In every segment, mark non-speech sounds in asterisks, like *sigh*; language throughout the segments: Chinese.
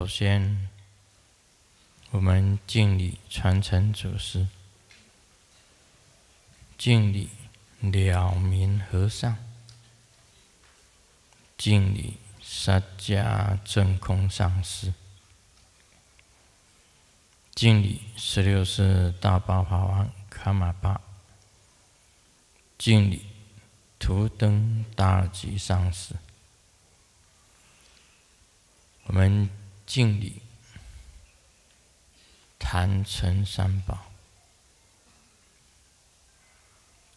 首先，我们敬礼传承祖师，敬礼了明和尚，敬礼释迦真空上师，敬礼十六世大宝法王卡玛巴，敬礼图登大吉上师。我们敬礼坛城三宝，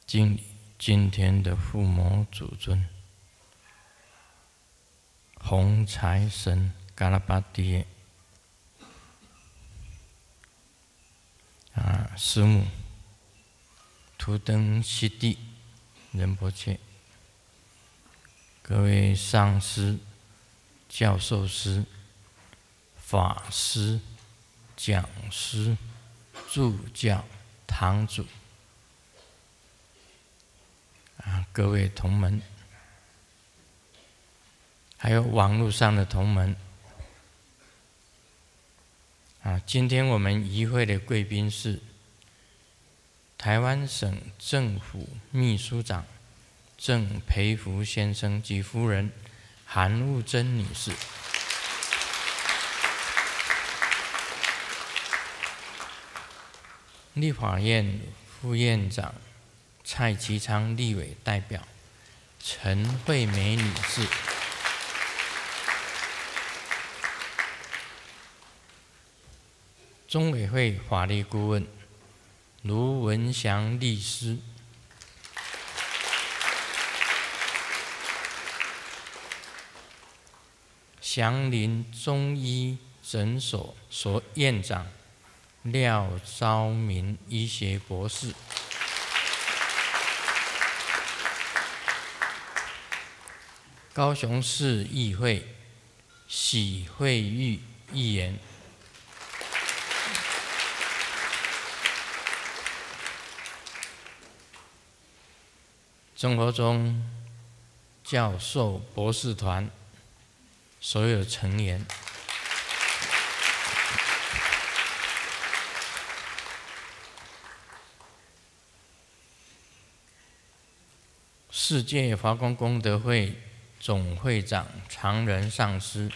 敬礼今天的父母祖尊，红财神嘎拉巴爹。啊，师母。图登西地仁波切，各位上师。教授师、法师、讲师、助教、堂主。啊，各位同门，还有网络上的同门。啊，今天我们议会的贵宾是台湾省政府秘书长郑培福先生及夫人。韩务珍女士，立法院副院长蔡其昌立委代表陈惠美女士，中委会法律顾问卢文祥律师。祥林中医诊所所院长廖昭明医学博士，高雄市议会许惠玉议员，生活中教授博士团。所有成员，世界华光功德会总会长常仁上师，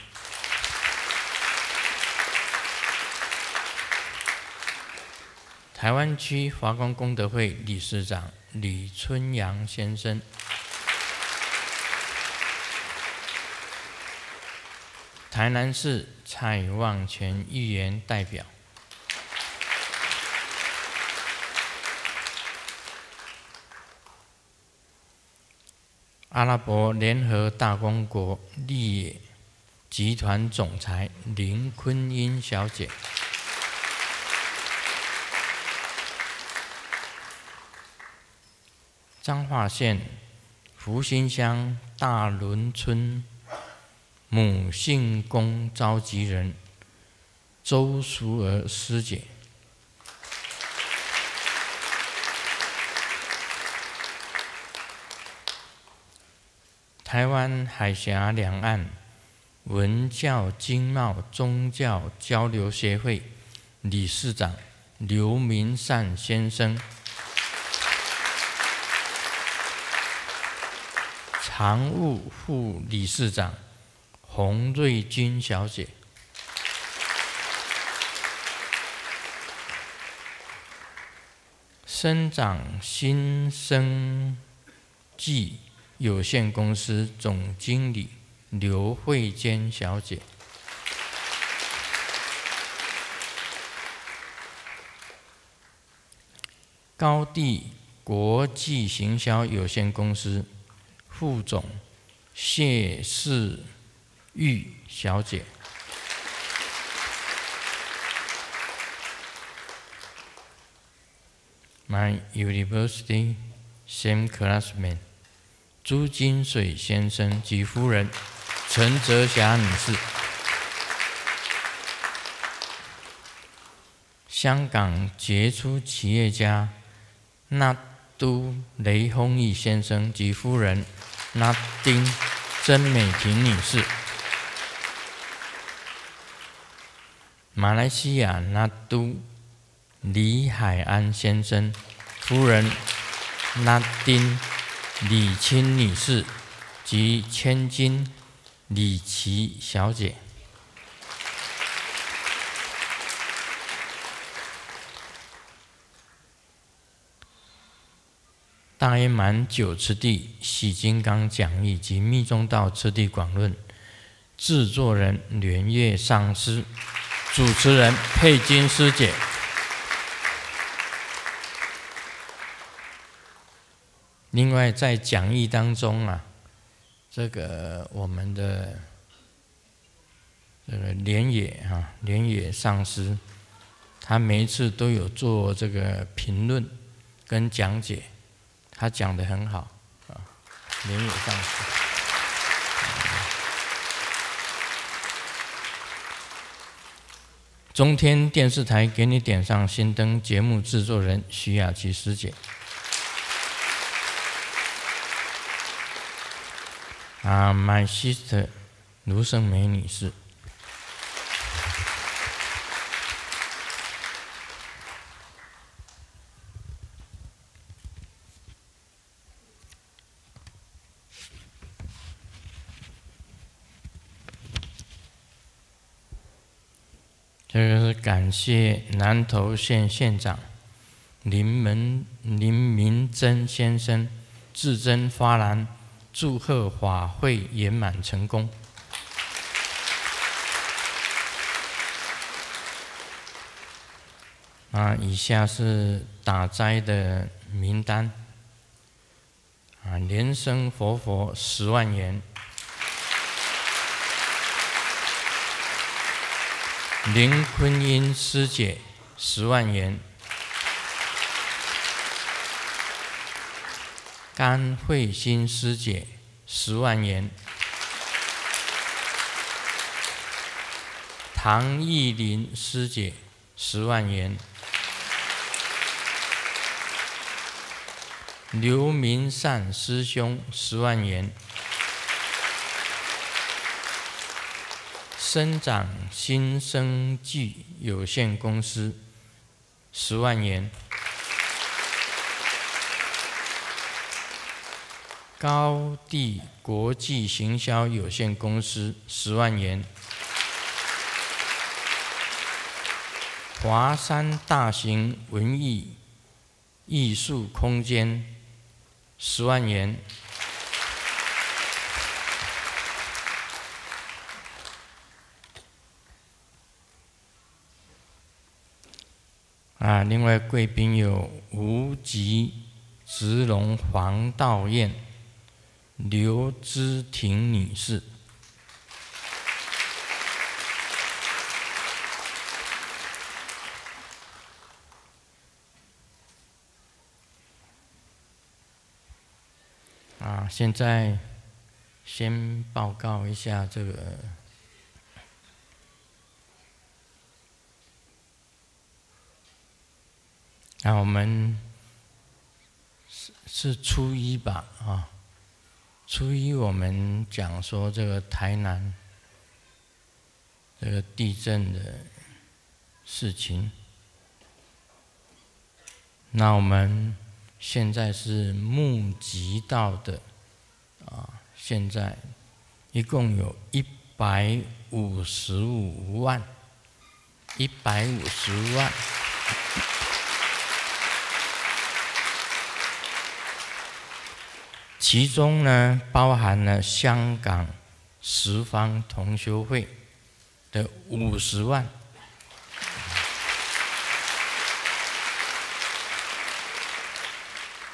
台湾区华光功德会理事长李春阳先生。台南市蔡望全议员代表，阿拉伯联合大公国利业集团总裁林坤英小姐，彰化县福兴乡大仑村。母姓公召集人周淑娥师姐，台湾海峡两岸文教经贸宗教交流协会理事长刘明善先生，常务副理事长。洪瑞君小姐，生长新生技有限公司总经理刘慧坚小姐，高地国际行销有限公司副总谢世。玉小姐，My University same classmate，朱金水先生及夫人陈泽霞女士，香港杰出企业家纳都雷锋义先生及夫人纳丁曾美婷女士。马来西亚那都李海安先生夫人那丁李清女士及千金李琦小姐。大圆满九次第喜金刚讲义及密宗道次第广论，制作人莲月上师，主持人佩金师姐。另外，在讲义当中啊，这个我们的这个莲野啊，莲野上师，他每一次都有做这个评论跟讲解。他讲的很好，啊，连也上师。中天电视台给你点上心灯，节目制作人徐雅琪师姐。啊，My sister，卢胜梅女士。这个是感谢南投县县长林门林明珍先生至真发兰，祝贺法会圆满成功。啊，以下是打斋的名单。啊，莲生佛佛十万元。林坤英师姐十万元，甘慧心师姐十万元，唐艺林师姐十万元，刘明善师兄十万元。生长新生技有限公司十万元，高地国际行销有限公司十万元，华山大型文艺艺术空间十万元。啊，另外贵宾有无极直龙黄道彦、刘芝婷女士。啊，现在先报告一下这个。那我们是是初一吧？啊，初一我们讲说这个台南这个地震的事情。那我们现在是募集到的啊，现在一共有一百五十五万，一百五十万。其中呢，包含了香港十方同修会的五十万。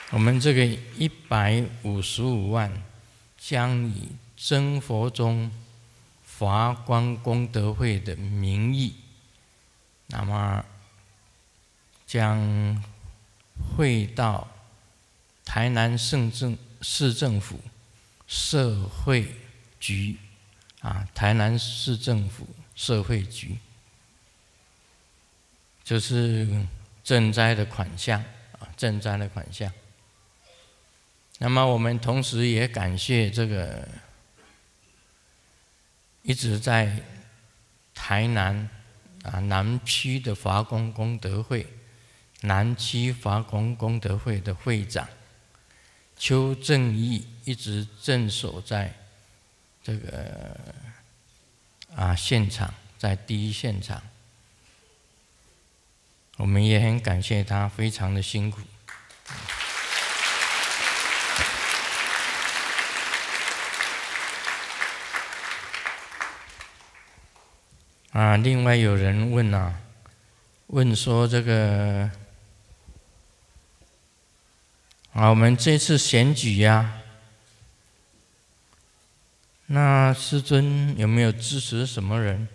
我们这个一百五十五万，将以真佛宗华光功德会的名义，那么将汇到台南圣正。市政府社会局啊，台南市政府社会局，就是赈灾的款项啊，赈灾的款项。那么我们同时也感谢这个一直在台南啊南区的华工功德会，南区华工功德会的会长邱正义一直镇守在这个啊现场，在第一现场，我们也很感谢他，非常的辛苦。啊，另外有人问啊，问说这个啊，我们这次选举呀，那师尊有没有支持什么人？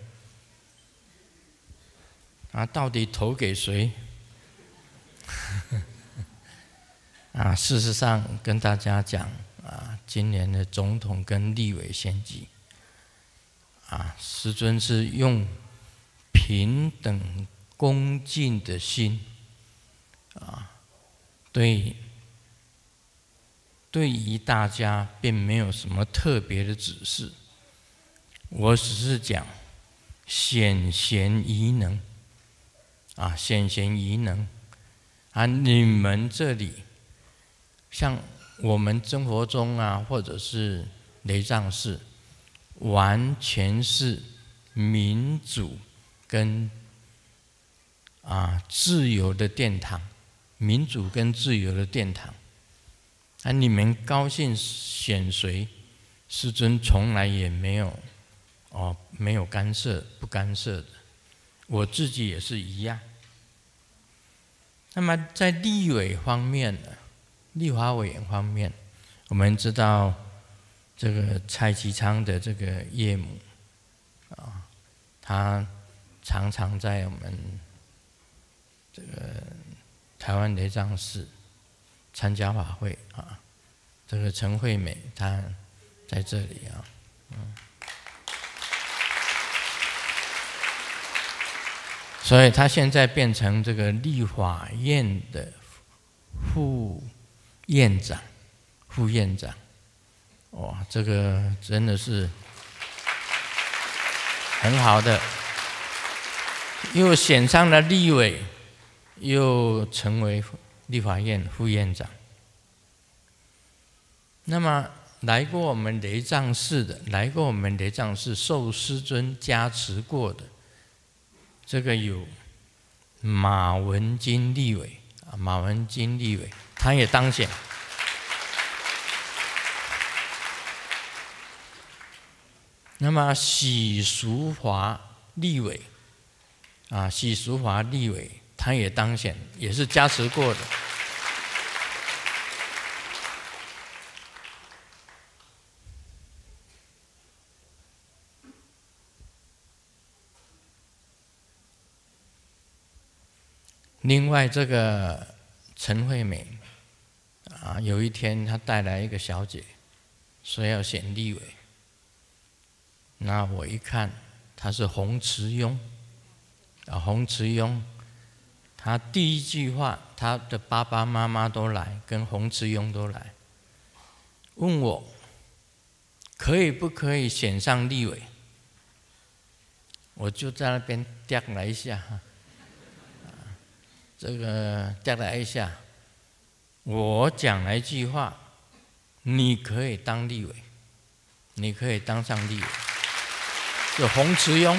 啊，到底投给谁？*laughs* 啊，事实上跟大家讲啊，今年的总统跟立委选举。啊，师尊是用平等恭敬的心，啊，对，对于大家并没有什么特别的指示，我只是讲显贤宜能，啊，显贤宜能，啊，你们这里，像我们生活中啊，或者是雷藏寺。完全是民主跟啊自由的殿堂，民主跟自由的殿堂。啊，你们高兴选谁，师尊从来也没有哦，没有干涉，不干涉的。我自己也是一样。那么在立委方面呢，立法委员方面，我们知道。这个蔡其昌的这个岳母，啊，他常常在我们这个台湾雷藏寺参加法会啊。这个陈惠美，她在这里啊，嗯，所以她现在变成这个立法院的副院长，副院长。哇，这个真的是很好的，又选上了立委，又成为立法院副院长。那么来过我们雷藏寺的，来过我们雷藏寺受师尊加持过的，这个有马文金立委啊，马文金立委，他也当选。那么许淑华立委，啊，许淑华立委，他也当选，也是加持过的。另外，这个陈惠美，啊，有一天她带来一个小姐，说要选立委。那我一看，她是洪慈庸，啊，洪慈庸，他第一句话，他的爸爸妈妈都来，跟洪慈庸都来，问我可以不可以选上立委？我就在那边掂了一下，哈，这个掂了一下，我讲了一句话，你可以当立委，你可以当上立委。有洪慈庸，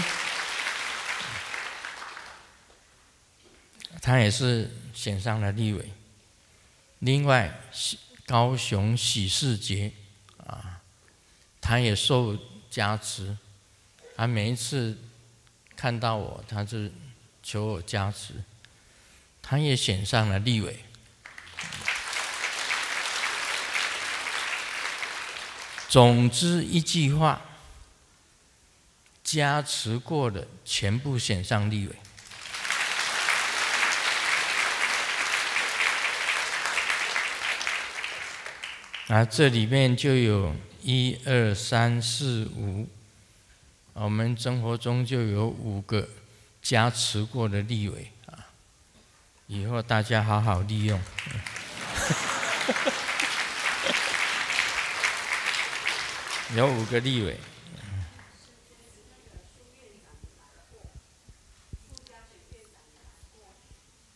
他也是选上了立委。另外，高雄喜事节啊，他也受加持，他每一次看到我，他就求我加持，他也选上了立委。总之一句话。加持过的全部选上立委，啊，这里面就有一二三四五，我们生活中就有五个加持过的立委，以后大家好好利用，*laughs* 有五个立委。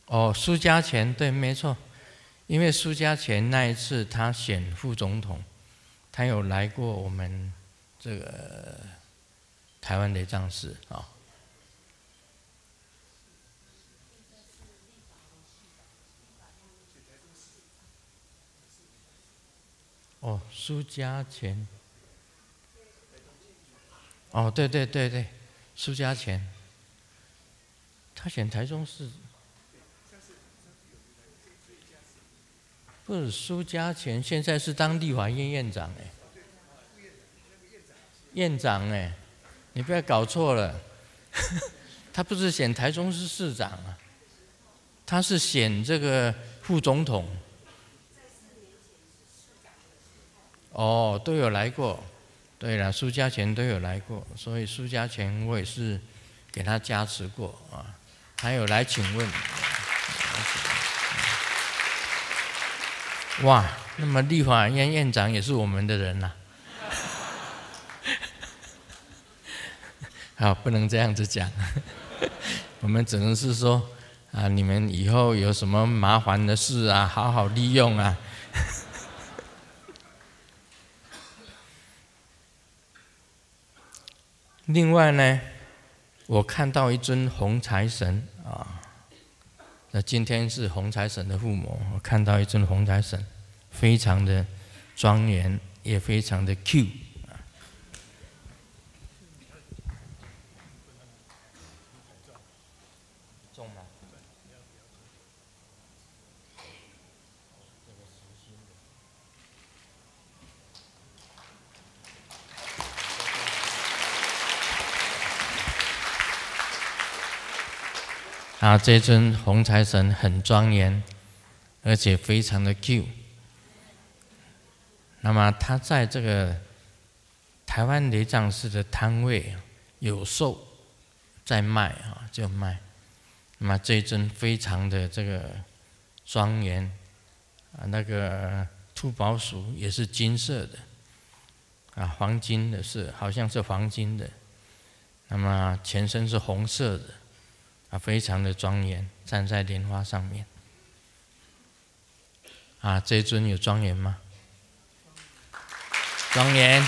哦，苏家全对，没错，因为苏家全那一次他选副总统，他有来过我们这个台湾的藏寺啊。哦，苏家全。哦，对对对对，苏家全，他选台中市，不是苏家全，现在是当地法院院长哎，院长哎，你不要搞错了，*laughs* 他不是选台中市市长啊，他是选这个副总统。哦，都有来过。对了，苏家全都有来过，所以苏家全我也是给他加持过啊。还有来请问，哇，那么立法院院长也是我们的人呐。*laughs* 好，不能这样子讲，*laughs* 我们只能是说啊，你们以后有什么麻烦的事啊，好好利用啊。另外呢，我看到一尊红财神啊，那今天是红财神的父母，我看到一尊红财神，非常的庄严，也非常的 Q。啊，这尊红财神很庄严，而且非常的 Q。那么他在这个台湾雷藏寺的摊位有售，在卖啊，就卖。那么这尊非常的这个庄严啊，那个兔宝鼠也是金色的啊，黄金的是，好像是黄金的。那么全身是红色的。非常的庄严，站在莲花上面。啊，这尊有庄严吗？庄严。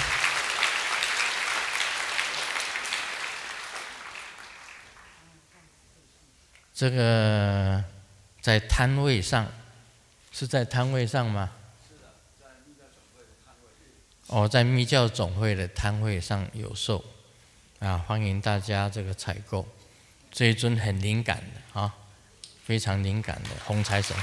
这个在摊位上，是在摊位上吗？哦，在密教总会的摊位上有售，啊，欢迎大家这个采购。这一尊很灵感的啊，非常灵感的红财神。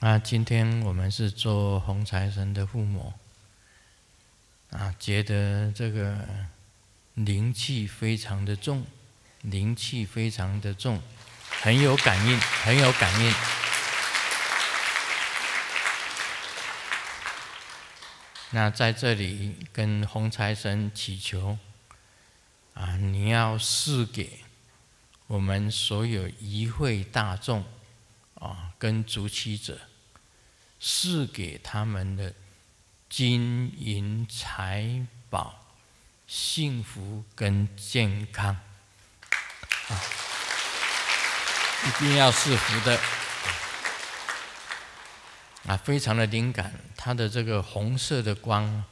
啊，今天我们是做红财神的父母，啊，觉得这个灵气非常的重。灵气非常的重，很有感应，很有感应。那在这里跟红财神祈求，啊，你要赐给我们所有一会大众，啊，跟足期者，赐给他们的金银财宝、幸福跟健康。啊，一定要是福的啊！非常的灵感，它的这个红色的光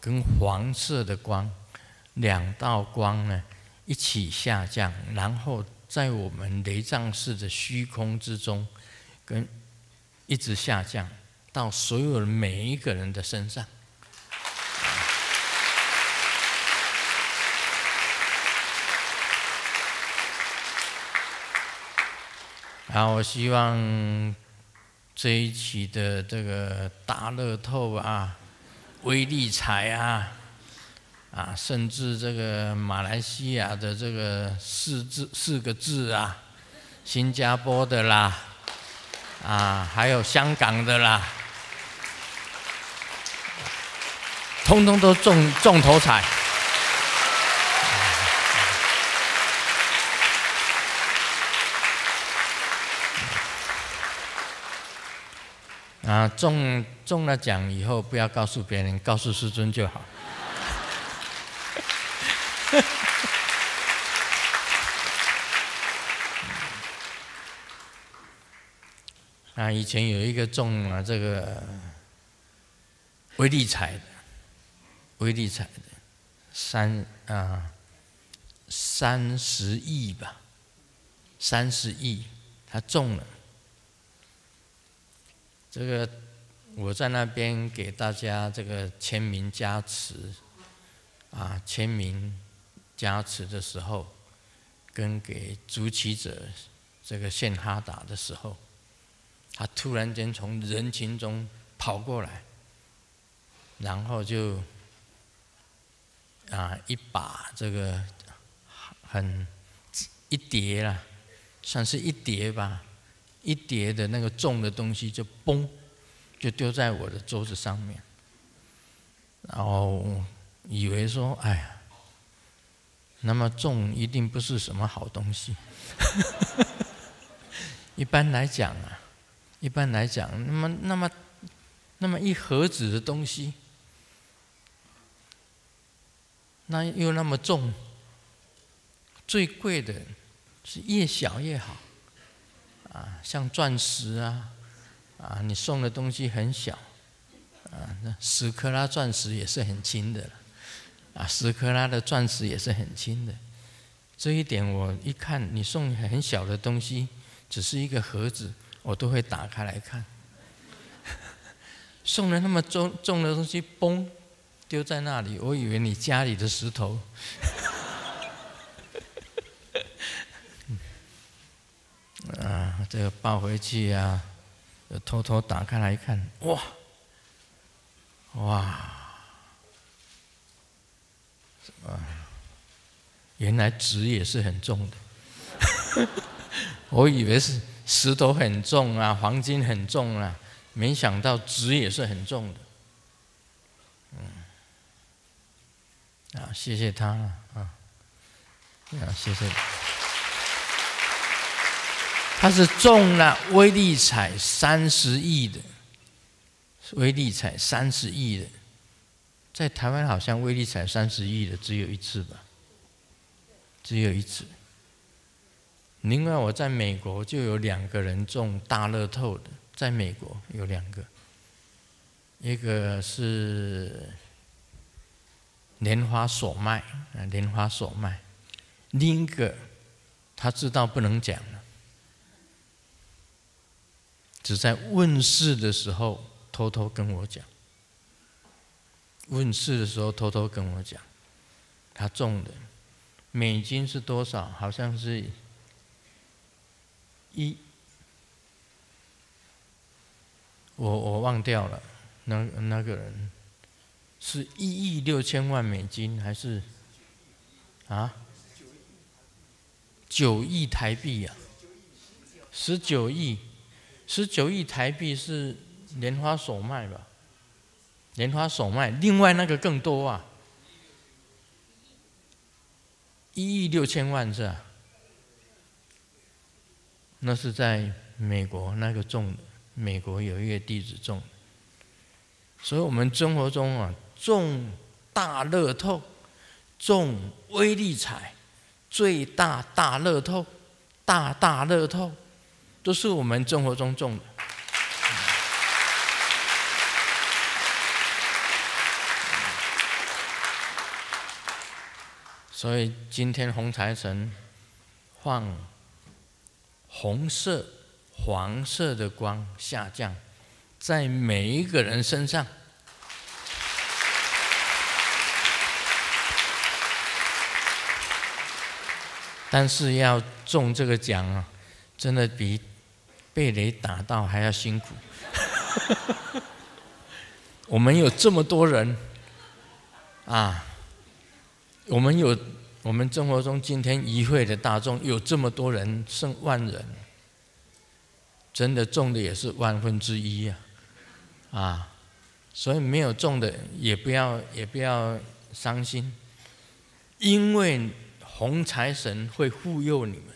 跟黄色的光两道光呢一起下降，然后在我们雷藏寺的虚空之中，跟一直下降到所有每一个人的身上。啊，我希望这一期的这个大乐透啊、威力彩啊、啊，甚至这个马来西亚的这个四字四个字啊、新加坡的啦，啊，还有香港的啦，通通都中中头彩。啊，中中了奖以后，不要告诉别人，告诉师尊就好。*laughs* 啊，以前有一个中了这个威力彩的，威力彩的三啊三十亿吧，三十亿，他中了。这个我在那边给大家这个签名加持，啊，签名加持的时候，跟给主起者这个献哈达的时候。他突然间从人群中跑过来，然后就啊一把这个很一叠啦，算是一叠吧，一叠的那个重的东西就嘣，就丢在我的桌子上面，然后以为说哎呀，那么重一定不是什么好东西，*laughs* 一般来讲啊。一般来讲，那么那么那么一盒子的东西，那又那么重，最贵的是越小越好，啊，像钻石啊，啊，你送的东西很小，啊，那十克拉钻石也是很轻的了，啊，十克拉的钻石也是很轻的，这一点我一看，你送很小的东西，只是一个盒子。我都会打开来看，*laughs* 送了那么重重的东西，嘣，丢在那里。我以为你家里的石头，啊，这个抱回去啊，偷偷打开来看，哇，哇，啊，原来纸也是很重的，*laughs* 我以为是。石头很重啊，黄金很重啊，没想到纸也是很重的。嗯，啊，谢谢他了啊，啊，谢谢。他是中了威力彩三十亿的，威力彩三十亿的，在台湾好像威力彩三十亿的只有一次吧，只有一次。另外，我在美国就有两个人中大乐透的，在美国有两个，一个是莲花所卖啊，莲花所卖，另一个他知道不能讲，只在问世的时候偷偷跟我讲，问世的时候偷偷跟我讲，他中的美金是多少？好像是。一，我我忘掉了，那那个人是一亿六千万美金还是啊？九亿台币呀？十九亿，十九亿台币是莲花首卖吧？莲花首卖，另外那个更多啊，一亿六千万是啊？那是在美国那个种的，美国有一个弟子种，所以我们生活中啊，种大乐透，种威力彩，最大大乐透，大大乐透，都是我们生活中种的。所以今天红财神放。红色、黄色的光下降在每一个人身上，但是要中这个奖啊，真的比被雷打到还要辛苦。*laughs* 我们有这么多人啊，我们有。我们生活中今天一会的大众有这么多人，剩万人，真的中的也是万分之一呀，啊，所以没有中的也不要也不要伤心，因为红财神会护佑你们，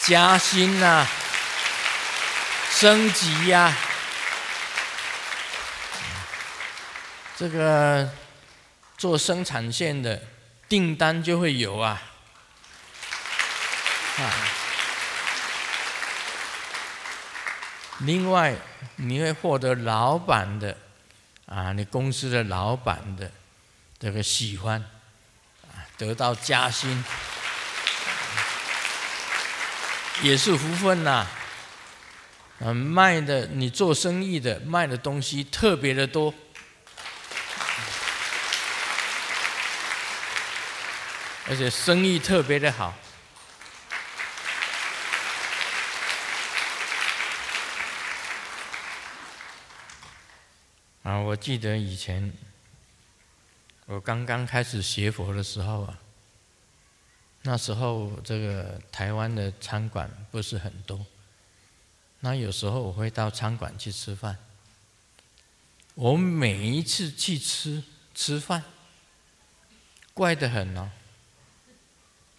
加薪呐，升级呀，这个做生产线的订单就会有啊。啊，另外你会获得老板的啊，你公司的老板的这个喜欢，啊，得到加薪，也是福分呐。嗯，卖的你做生意的卖的东西特别的多，而且生意特别的好。啊，我记得以前我刚刚开始学佛的时候啊，那时候这个台湾的餐馆不是很多。那有时候我会到餐馆去吃饭。我每一次去吃吃饭，怪得很哦。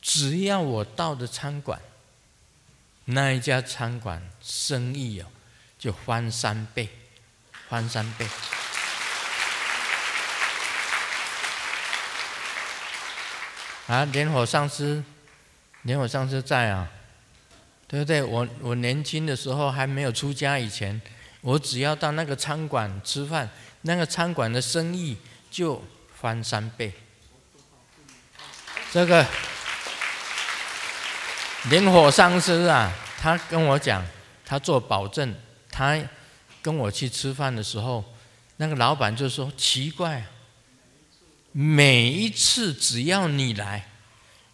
只要我到的餐馆，那一家餐馆生意哦，就翻三倍，翻三倍。啊，连火上司，连火上司在啊。对不对？我我年轻的时候还没有出家以前，我只要到那个餐馆吃饭，那个餐馆的生意就翻三倍。这个连火上司啊，他跟我讲，他做保证，他跟我去吃饭的时候，那个老板就说奇怪，每一次只要你来，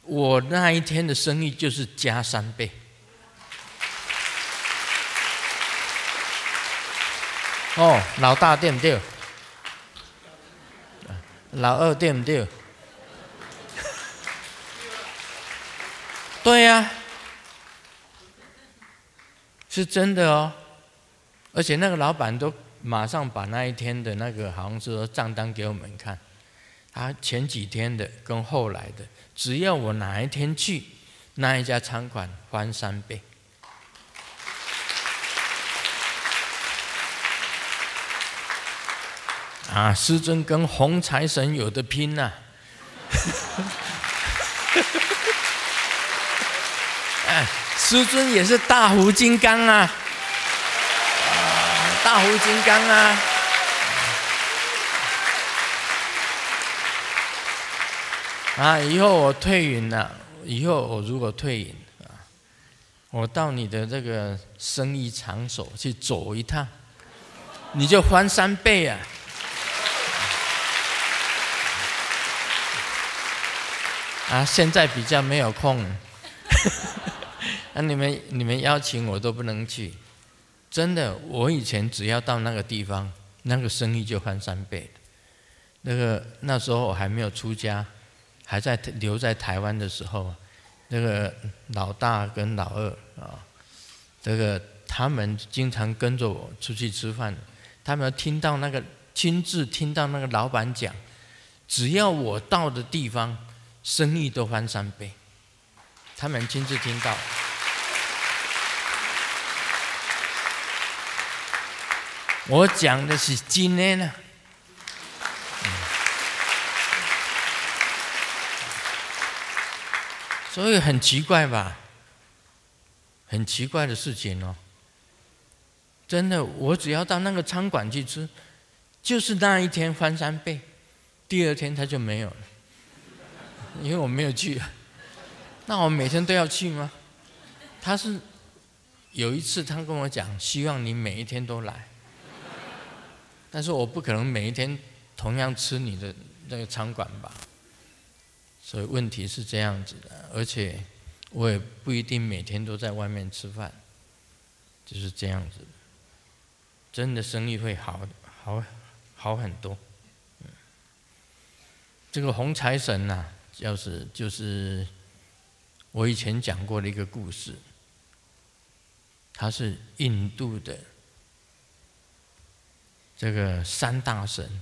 我那一天的生意就是加三倍。哦，老大对不对？老二对不对？对呀，是真的哦。而且那个老板都马上把那一天的那个好像是说账单给我们看，他前几天的跟后来的，只要我哪一天去那一家餐馆，翻三倍。啊，师尊跟红财神有的拼呐！*laughs* 哎，师尊也是大胡金刚啊，大胡金刚啊！啊，以后我退隐了，以后我如果退隐啊，我到你的这个生意场所去走一趟，你就翻三倍啊！啊，现在比较没有空，那 *laughs* 你们你们邀请我都不能去，真的，我以前只要到那个地方，那个生意就翻三倍。那个那时候我还没有出家，还在留在台湾的时候，那个老大跟老二啊，这个他们经常跟着我出去吃饭，他们听到那个亲自听到那个老板讲，只要我到的地方。生意都翻三倍，他们亲自听到。我讲的是今天呢，所以很奇怪吧？很奇怪的事情哦。真的，我只要到那个餐馆去吃，就是那一天翻三倍，第二天它就没有了。因为我没有去，*laughs* 那我每天都要去吗？他是有一次他跟我讲，希望你每一天都来，但是我不可能每一天同样吃你的那个餐馆吧。所以问题是这样子的，而且我也不一定每天都在外面吃饭，就是这样子。真的生意会好好好很多。这个红财神呐。就是就是我以前讲过的一个故事，他是印度的这个三大神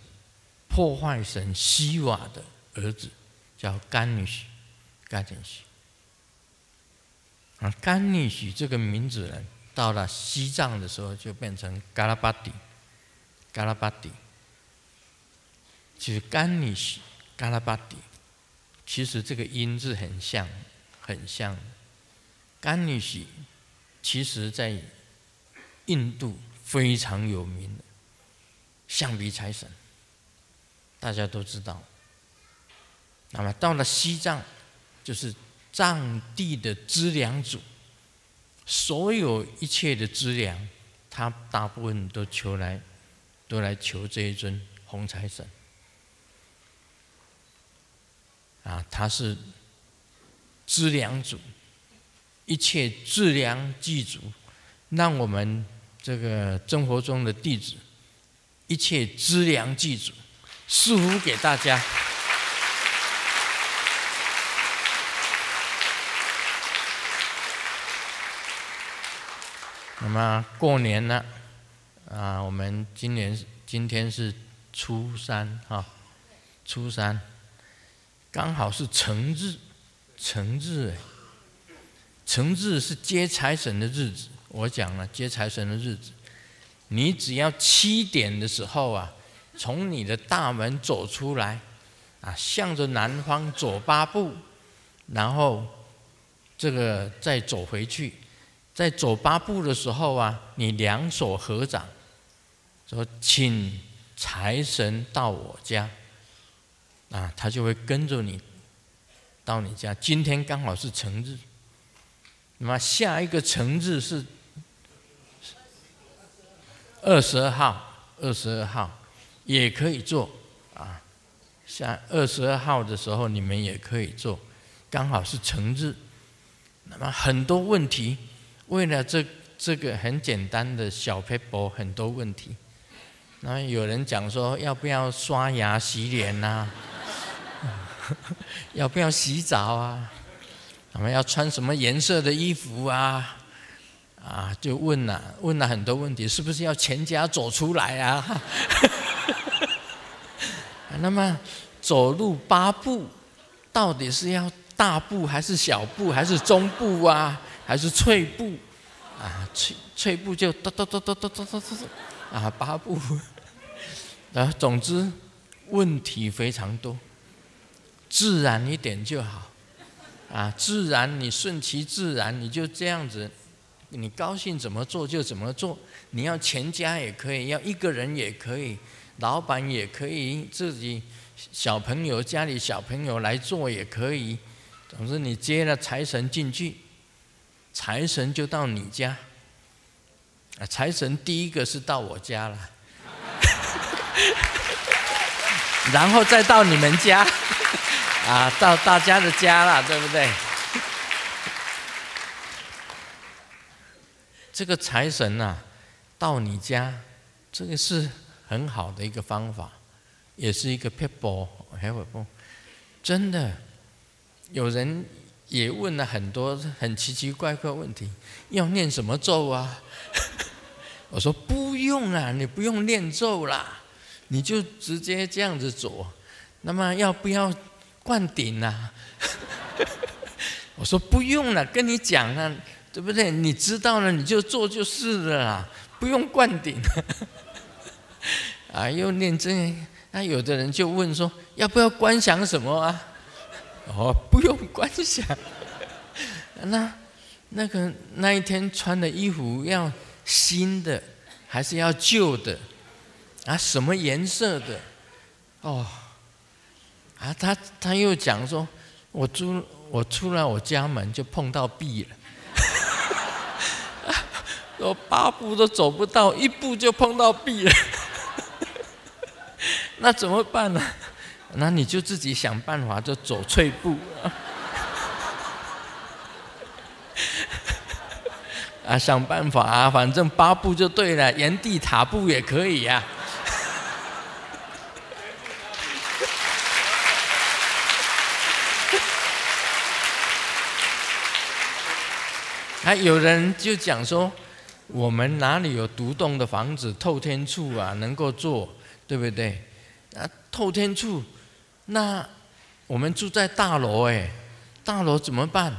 破坏神西瓦的儿子，叫甘尼许，甘尼许。啊，甘尼许这个名字呢，到了西藏的时候就变成嘎拉巴底，嘎拉巴底。就是甘尼西嘎拉巴底，其实这个音字很像，很像。甘女士其实在印度非常有名的象鼻财神，大家都知道。那么到了西藏，就是藏地的资粮主，所有一切的资粮，他大部分都求来，都来求这一尊红财神。啊，他是资粮主，一切资粮祭足，让我们这个生活中的弟子，一切资粮祭足，祝福给大家。那么过年了，啊，我们今年今天是初三哈，初三。刚好是成日，成日哎，成日是接财神的日子。我讲了接财神的日子，你只要七点的时候啊，从你的大门走出来，啊，向着南方走八步，然后这个再走回去，在走八步的时候啊，你两手合掌，说请财神到我家。啊，他就会跟着你到你家。今天刚好是成日，那么下一个成日是二十二号，二十二号也可以做啊。下二十二号的时候，你们也可以做，刚好是成日。那么很多问题，为了这这个很简单的小 paper，很多问题。那有人讲说，要不要刷牙洗脸呐？*laughs* 要不要洗澡啊？我们要穿什么颜色的衣服啊？啊，就问了，问了很多问题，是不是要全家走出来啊？*laughs* 那么走路八步，到底是要大步还是小步，还是中步啊？还是脆步？啊，脆脆步就哒哒哒哒哒哒哒哒，啊，八步。*laughs* 啊，总之问题非常多。自然一点就好，啊，自然你顺其自然，你就这样子，你高兴怎么做就怎么做。你要全家也可以，要一个人也可以，老板也可以，自己小朋友家里小朋友来做也可以。总之，你接了财神进去，财神就到你家。啊，财神第一个是到我家了，*laughs* 然后再到你们家。啊，到大家的家了，对不对？这个财神呐，到你家，这个是很好的一个方法，也是一个 people，还有不？真的，有人也问了很多很奇奇怪怪问题，要念什么咒啊？*laughs* 我说不用啊，你不用念咒啦，你就直接这样子做。那么要不要？灌顶呐！*laughs* 我说不用了，跟你讲了，对不对？你知道了，你就做就是了啦，不用灌顶。*laughs* 啊，又念经，那有的人就问说，要不要观想什么啊？哦，不用观想。*laughs* 那那个那一天穿的衣服要新的，还是要旧的？啊，什么颜色的？哦。啊，他他又讲说，我出我出了我家门就碰到壁了，*laughs* 我八步都走不到，一步就碰到壁了，*laughs* 那怎么办呢？那你就自己想办法，就走脆步 *laughs* 啊，想办法啊，反正八步就对了，原地踏步也可以呀。还有人就讲说，我们哪里有独栋的房子、透天处啊，能够做，对不对？啊，透天处，那我们住在大楼哎，大楼怎么办？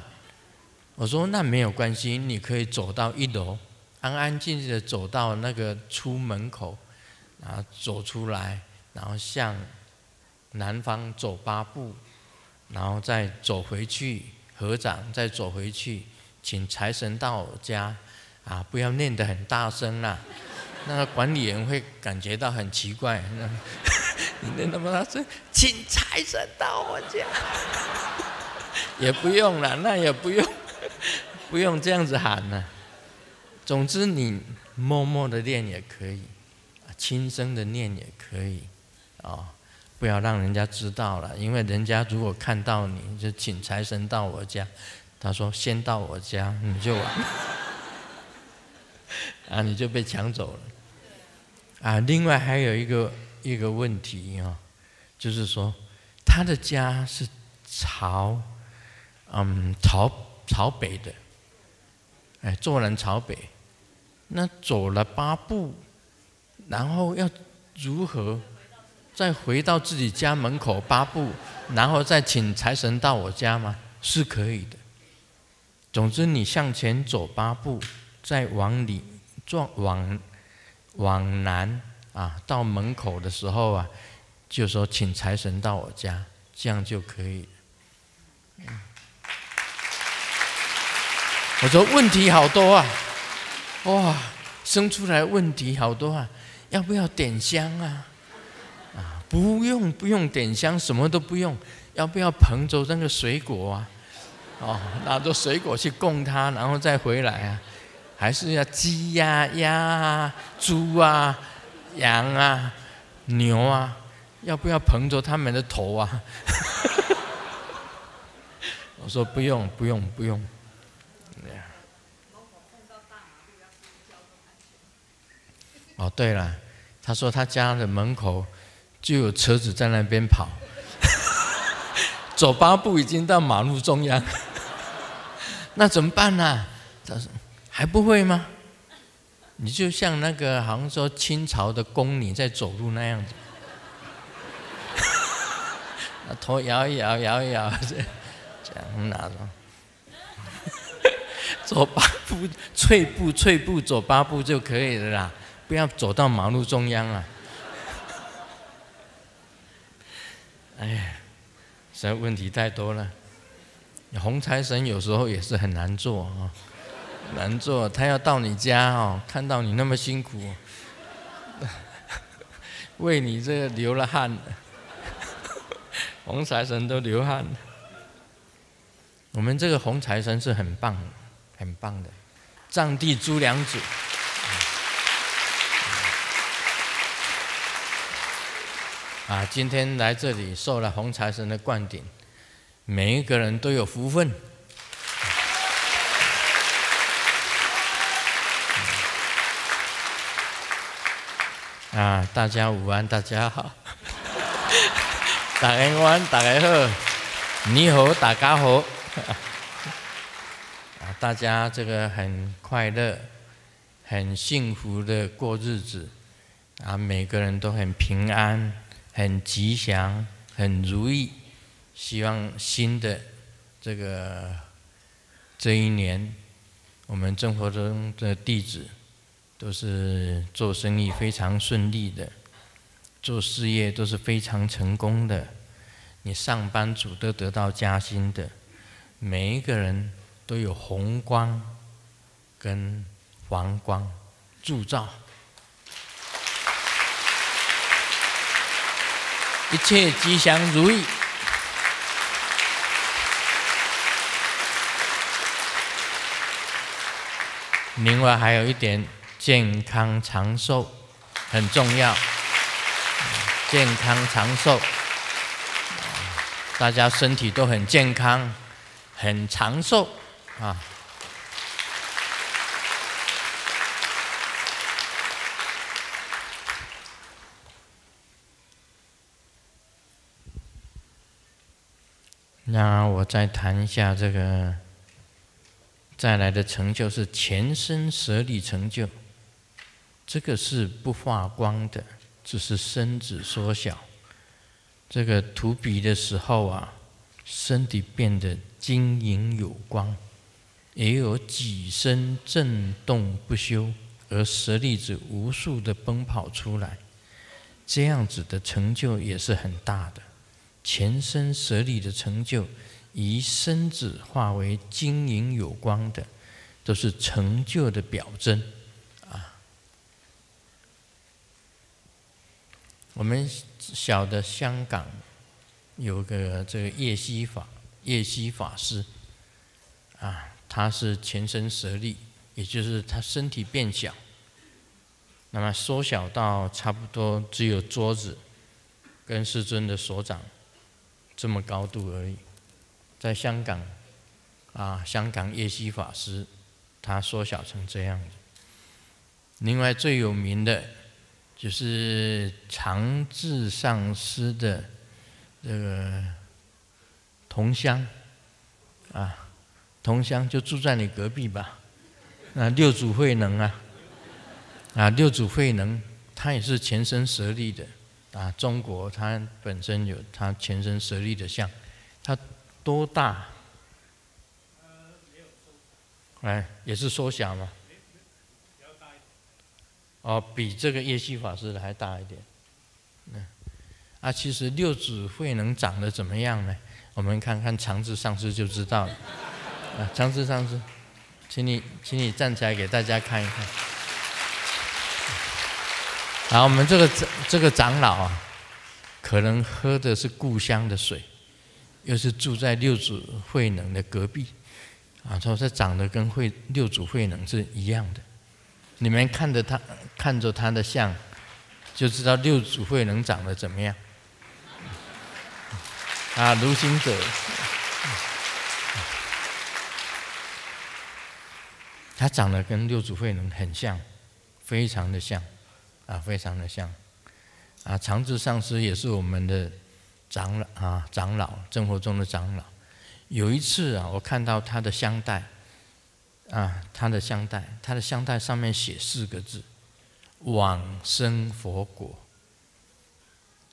我说那没有关系，你可以走到一楼，安安静静的走到那个出门口，然后走出来，然后向南方走八步，然后再走回去合掌，再走回去，请财神到我家，啊，不要念得很大声啦，*laughs* 那个管理员会感觉到很奇怪。*laughs* 你念那么大声，请财神到我家，*laughs* 也不用了，那也不用，不用这样子喊了。总之，你默默的念也可以，轻声的念也可以，啊，不要让人家知道了，因为人家如果看到你就请财神到我家，他说先到我家，你就完，啊，你就被抢走了。啊，另外还有一个一个问题啊，就是说他的家是朝，嗯，朝朝北的，哎，坐南朝北。那走了八步，然后要如何再回到自己家门口八步，然后再请财神到我家吗？是可以的。总之，你向前走八步，再往里撞往往南啊，到门口的时候啊，就说请财神到我家，这样就可以。我说问题好多啊。哇，生出来问题好多啊！要不要点香啊？啊，不用不用点香，什么都不用。要不要捧走那个水果啊？哦，拿着水果去供他，然后再回来啊？还是要鸡呀、鸭啊、猪啊、羊啊、牛啊？要不要捧着他们的头啊？*laughs* 我说不用不用不用。哦，对了，他说他家的门口就有车子在那边跑，走八步已经到马路中央，那怎么办呢？他说还不会吗？你就像那个好像说清朝的宫女在走路那样子，*laughs* 头摇一摇，摇一摇，*laughs* 这样拿着，*laughs* 走八步，脆步，脆步，走八步就可以了啦。不要走到马路中央啊！哎呀，这问题太多了。红财神有时候也是很难做啊，难做。他要到你家哦，看到你那么辛苦，*laughs* 为你这个流了汗，红财神都流汗。我们这个红财神是很棒、很棒的，藏地猪两子。啊，今天来这里受了红财神的灌顶，每一个人都有福分。啊，大家午安，大家好。大家晚，大家好。你好，大家好。啊，大家这个很快乐、很幸福的过日子，啊，每个人都很平安。很吉祥，很如意。希望新的这个这一年，我们生活中的弟子都是做生意非常顺利的，做事业都是非常成功的。你上班族都得到加薪的，每一个人都有红光跟黄光铸造。一切吉祥如意。另外还有一点，健康长寿很重要。健康长寿，大家身体都很健康，很长寿啊。那我再谈一下这个再来的成就是前身舍利成就，这个是不发光的，只是身子缩小。这个涂笔的时候啊，身体变得晶莹有光，也有几身震动不休，而舍利子无数的奔跑出来，这样子的成就也是很大的。前身舍利的成就，以身子化为晶莹有光的，都是成就的表征啊。我们晓得香港有个这个叶希法叶希法师啊，他是前身舍利，也就是他身体变小。那么缩小到差不多只有桌子跟师尊的手掌这么高度而已，在香港啊，香港叶希法师他缩小成这样子。另外最有名的，就是长治上师的这个同乡啊，同乡就住在你隔壁吧，那六祖慧能啊。啊，六祖慧能，他也是前身舍利的啊。中国他本身有他前身舍利的像，他多大？哎，也是缩小了？哦，比这个叶希法师的还大一点。嗯，啊，其实六指慧能长得怎么样呢？我们看看长治上师就知道了。啊，长治上师，请你，请你站起来给大家看一看。好，我们这个这个长老啊，可能喝的是故乡的水，又是住在六祖慧能的隔壁，啊，说他长得跟慧六祖慧能是一样的。你们看着他，看着他的像，就知道六祖慧能长得怎么样。啊，卢行者，他长得跟六祖慧能很像，非常的像。啊，非常的像，啊，长治上师也是我们的长老啊，长老，生活中的长老。有一次啊，我看到他的香袋，啊，他的香袋，他的香袋上面写四个字：往生佛果。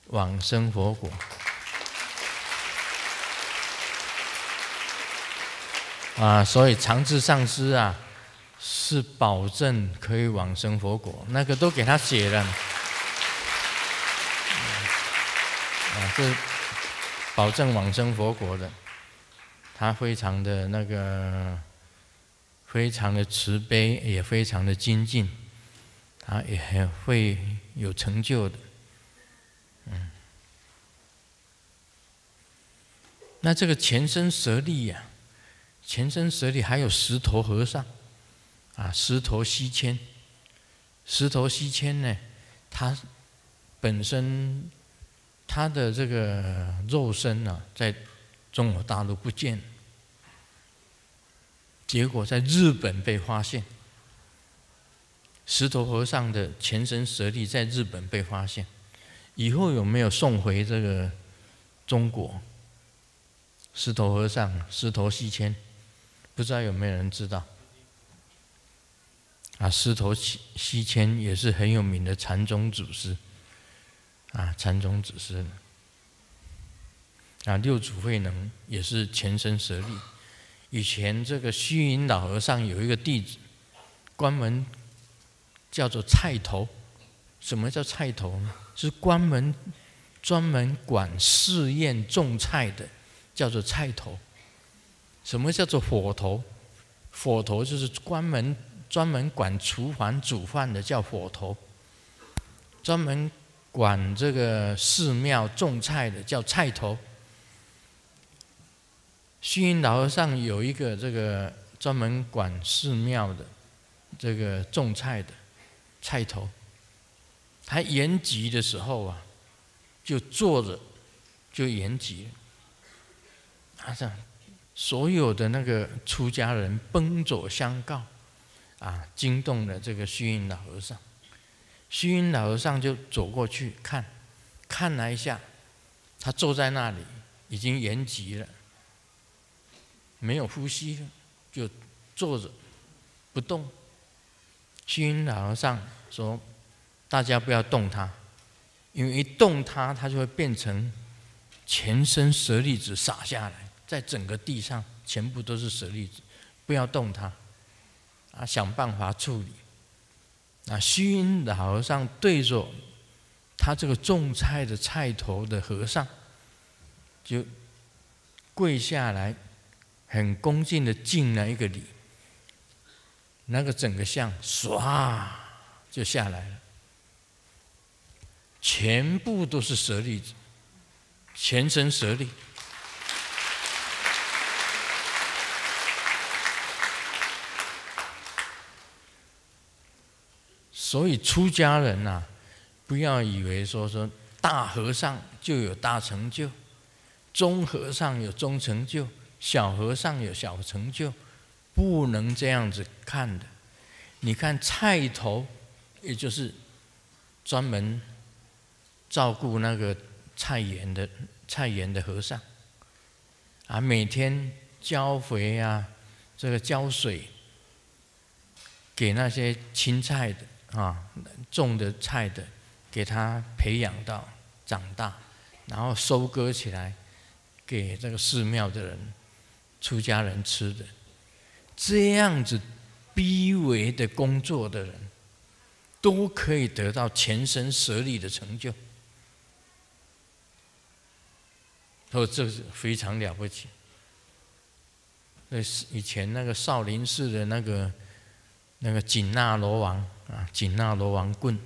往生佛果。啊，所以长治上师啊。是保证可以往生佛果，那个都给他写了。啊，这保证往生佛国的，他非常的那个，非常的慈悲，也非常的精进，他也很会有成就的。嗯，那这个前身舍利呀，前身舍利还有石头和尚。啊，石头西迁，石头西迁呢，他本身他的这个肉身呢，在中国大陆不见，结果在日本被发现。石头和尚的前身舍利在日本被发现，以后有没有送回这个中国？石头和尚，石头西迁，不知道有没有人知道？啊，狮头西西迁也是很有名的禅宗祖师，啊，禅宗祖师。啊，六祖慧能也是前身舍利。以前这个虚云老和尚有一个弟子，关门叫做菜头。什么叫菜头呢？是关门专门管试验种菜的，叫做菜头。什么叫做火头？火头就是关门。专门管厨房煮饭的叫火头，专门管这个寺庙种菜的叫菜头。虚云老和尚有一个这个专门管寺庙的这个种菜的菜头，他延吉的时候啊，就坐着就延吉，他这所有的那个出家人奔走相告。啊！惊动了这个虚云老和尚，虚云老和尚就走过去看，看了一下，他坐在那里已经延极了，没有呼吸，就坐着不动。虚云老和尚说：“大家不要动他，因为一动他，他就会变成全身舍利子洒下来，在整个地上全部都是舍利子，不要动他。”啊，想办法处理。那，虚云老和尚对着他这个种菜的菜头的和尚，就跪下来，很恭敬的敬了一个礼，那个整个像唰就下来了，全部都是舍利子，全身舍利。所以出家人呐，不要以为说说大和尚就有大成就，中和尚有中成就，小和尚有小成就，不能这样子看的。你看菜头，也就是专门照顾那个菜园的菜园的和尚，啊，每天浇肥啊，这个浇水，给那些青菜的。啊，种的菜的，给他培养到长大，然后收割起来，给这个寺庙的人、出家人吃的，这样子逼微的工作的人，都可以得到全身舍利的成就。说这是非常了不起。那是以前那个少林寺的那个那个紧那罗王。啊，紧那罗王棍，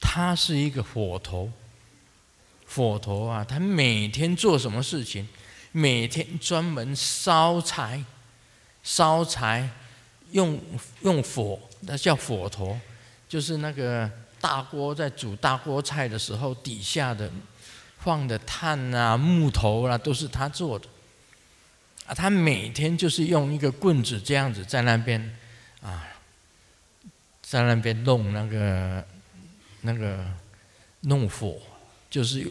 他是一个火头。火头啊，他每天做什么事情？每天专门烧柴，烧柴用用火，那叫火头，就是那个大锅在煮大锅菜的时候，底下的放的炭啊、木头啊，都是他做的。啊，他每天就是用一个棍子这样子在那边啊。在那边弄那个那个弄火，就是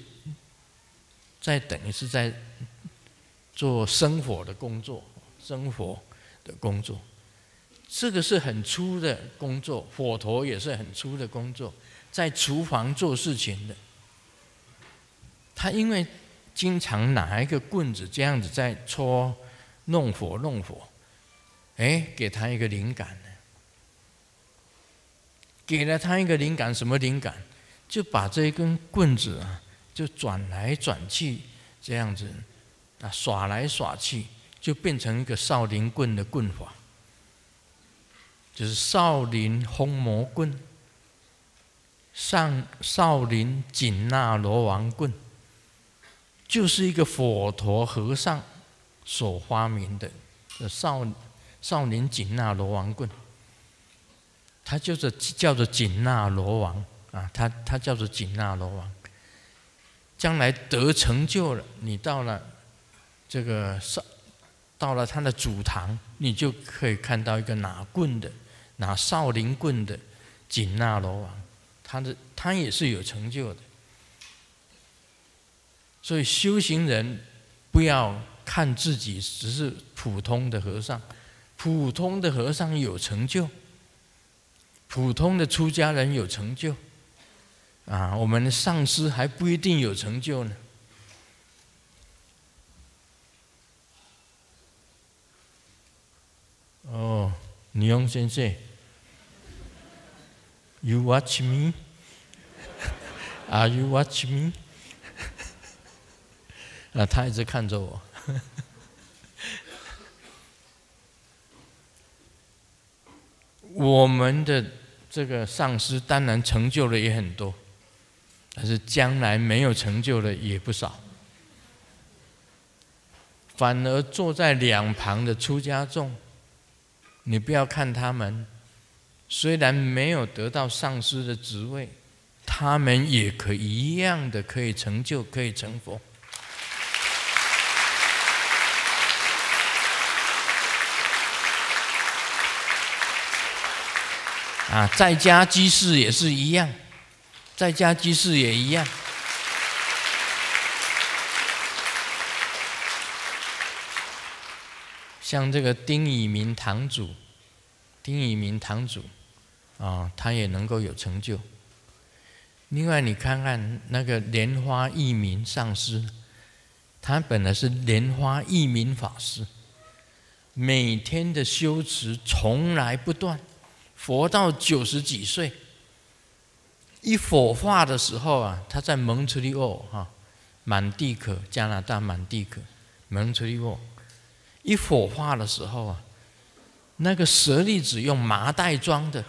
在等于是在做生火的工作，生火的工作，这个是很粗的工作，火头也是很粗的工作，在厨房做事情的。他因为经常拿一个棍子这样子在戳弄火弄火，哎，给他一个灵感。给了他一个灵感，什么灵感？就把这一根棍子啊，就转来转去，这样子啊，耍来耍去，就变成一个少林棍的棍法，就是少林红魔棍，上少林紧那罗王棍，就是一个佛陀和尚所发明的少少林紧那罗王棍。他就是叫做紧那罗王啊，他他叫做紧那罗王。将来得成就了，你到了这个少，到了他的祖堂，你就可以看到一个拿棍的、拿少林棍的紧那罗王，他的他也是有成就的。所以修行人不要看自己只是普通的和尚，普通的和尚有成就。普通的出家人有成就，啊，我们的上师还不一定有成就呢。哦，尼翁先生，You watch me? Are you watch me? 啊，他一直看着我。*laughs* 我们的。这个上师当然成就的也很多，但是将来没有成就的也不少。反而坐在两旁的出家众，你不要看他们，虽然没有得到上师的职位，他们也可一样的可以成就，可以成佛。啊，在家居士也是一样，在家居士也一样。像这个丁以明堂主，丁以明堂主，啊，他也能够有成就。另外，你看看那个莲花一明上师，他本来是莲花一明法师，每天的修持从来不断。佛到九十几岁，一火化的时候啊，他在蒙特利尔哈，满地可，加拿大满地可，蒙特利沃，一火化的时候啊，那个舍利子用麻袋装的。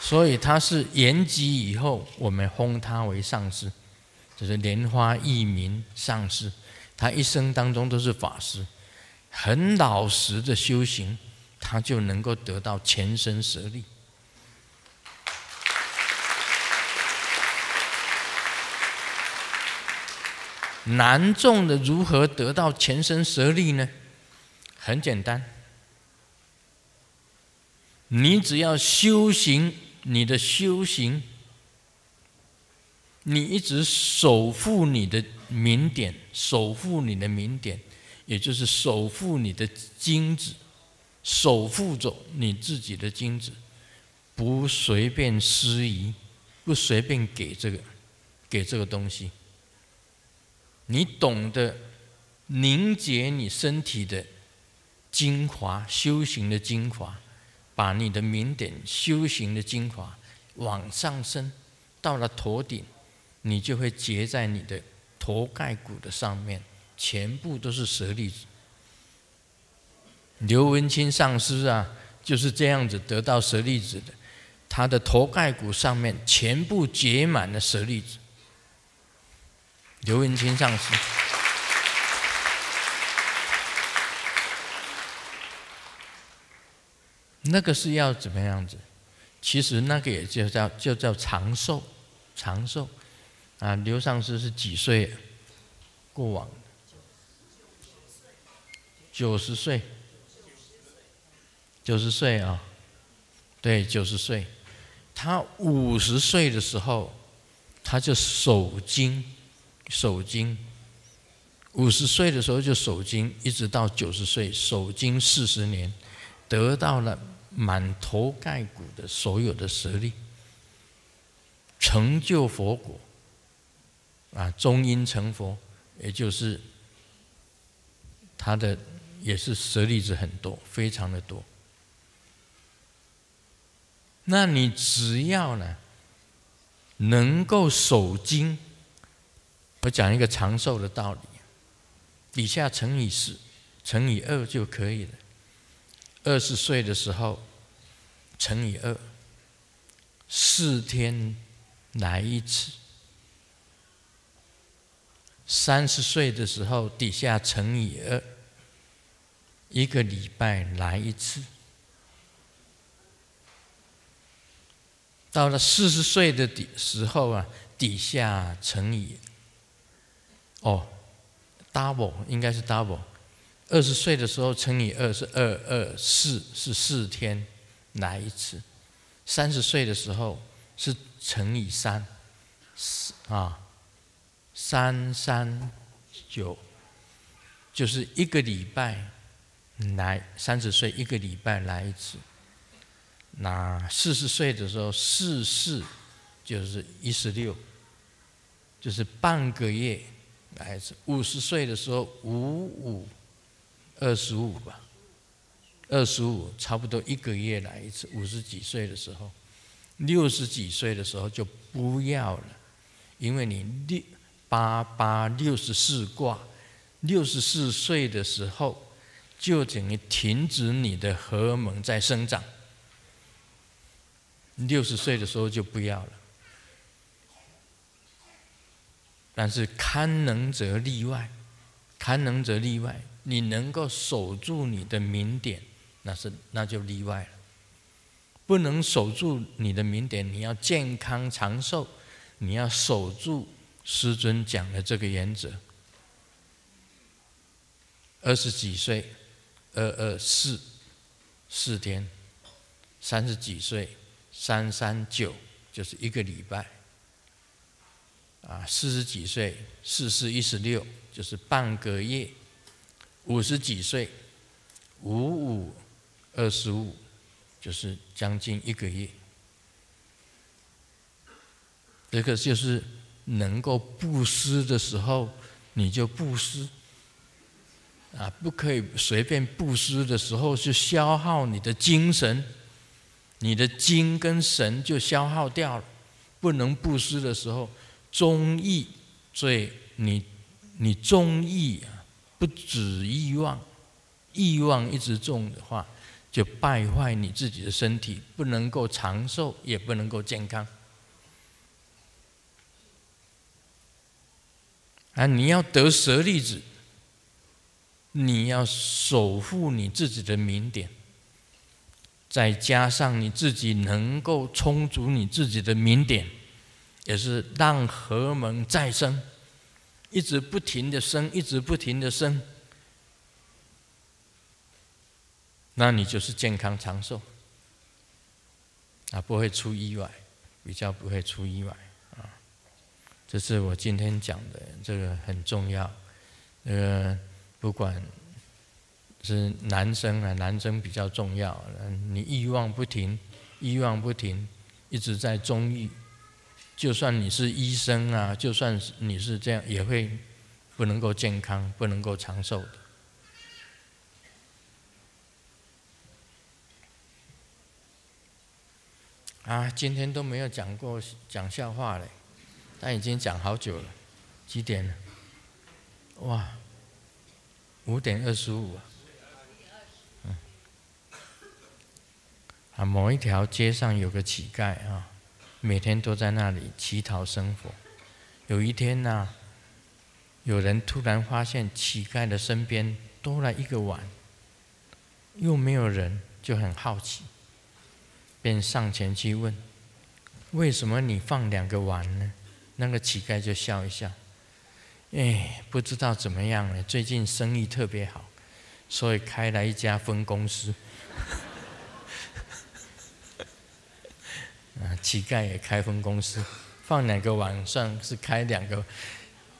所以他是延吉以后，我们封他为上师，就是莲花一名上师。他一生当中都是法师，很老实的修行，他就能够得到前生舍利。难众的如何得到前生舍利呢？很简单，你只要修行。你的修行，你一直守护你的明点，守护你的明点，也就是守护你的精子，守护着你自己的精子，不随便施遗，不随便给这个，给这个东西。你懂得凝结你身体的精华，修行的精华。把你的明点修行的精华往上升，到了头顶，你就会结在你的头盖骨的上面，全部都是舍利子。刘文清上师啊，就是这样子得到舍利子的，他的头盖骨上面全部结满了舍利子。刘文清上师。那个是要怎么样子？其实那个也就叫就叫长寿，长寿啊！刘上师是几岁？过往九十岁，九十岁啊！对，九十岁。他五十岁的时候，他就守经，守经。五十岁的时候就守经，一直到九十岁守经四十年，得到了。满头盖骨的所有的实力，成就佛果，啊，中阴成佛，也就是他的也是舍利子很多，非常的多。那你只要呢，能够守经，我讲一个长寿的道理，底下乘以四，乘以二就可以了。二十岁的时候，乘以二，四天来一次；三十岁的时候，底下乘以二，一个礼拜来一次；到了四十岁的底时候啊，底下乘以哦，double 应该是 double。二十岁的时候乘以二是二二四是四天来一次，三十岁的时候是乘以三，啊，三三九，就是一个礼拜来三十岁一个礼拜来一次，那四十岁的时候四四就是一十六，就是半个月来一次，五十岁的时候五五。二十五吧，二十五差不多一个月来一次。五十几岁的时候，六十几岁的时候就不要了，因为你六八八六十四卦，六十四岁的时候就等于停止你的荷尔蒙在生长。六十岁的时候就不要了，但是堪能者例外，堪能者例外。你能够守住你的名点，那是那就例外了。不能守住你的名点，你要健康长寿，你要守住师尊讲的这个原则。二十几岁，二二四四天；三十几岁，三三九就是一个礼拜。啊，四十几岁，四四一十六就是半个月。五十几岁，五五二十五，就是将近一个月。这个就是能够布施的时候，你就布施。啊，不可以随便布施的时候，是消耗你的精神，你的精跟神就消耗掉了。不能布施的时候，忠义所以你你忠义啊，不止欲望，欲望一直重的话，就败坏你自己的身体，不能够长寿，也不能够健康。啊，你要得舍利子，你要守护你自己的名点。再加上你自己能够充足你自己的名点，也是让荷蒙再生，一直不停的生，一直不停的生，那你就是健康长寿，啊，不会出意外，比较不会出意外。这是我今天讲的，这个很重要，呃，不管。是男生啊，男生比较重要。你欲望不停，欲望不停，一直在中欲。就算你是医生啊，就算是你是这样，也会不能够健康，不能够长寿的。啊，今天都没有讲过讲笑话嘞，但已经讲好久了。几点了？哇，五点二十五啊！啊，某一条街上有个乞丐啊，每天都在那里乞讨生活。有一天呢，有人突然发现乞丐的身边多了一个碗，又没有人，就很好奇，便上前去问：“为什么你放两个碗呢？”那个乞丐就笑一笑：“哎，不知道怎么样了，最近生意特别好，所以开了一家分公司。*laughs* ”啊，乞丐也开分公司，放两个碗上是开两个，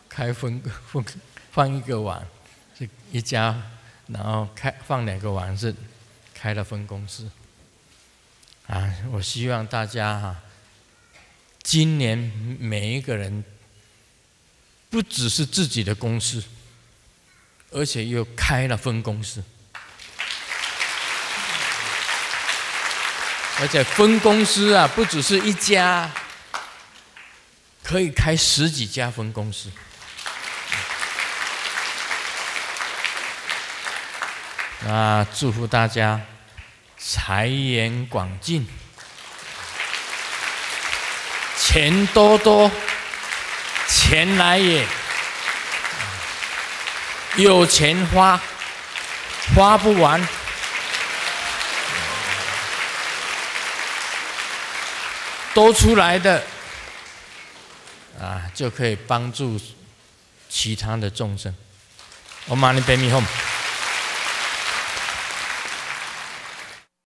开分分 *laughs* 放一个碗是一家，然后开放两个碗是开了分公司。啊，我希望大家哈，今年每一个人不只是自己的公司，而且又开了分公司。而且分公司啊，不只是一家，可以开十几家分公司。那祝福大家财源广进，钱多多，钱来也，有钱花，花不完。多出来的啊，就可以帮助其他的众生。我马上背密 home。